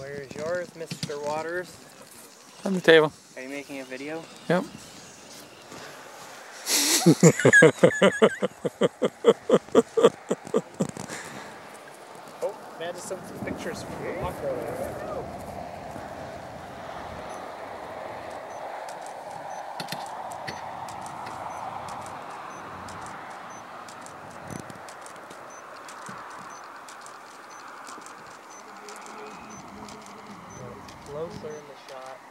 Where's yours, Mr. Waters? On the table. Are you making a video? Yep. oh, man just sent some pictures from closer in the shot.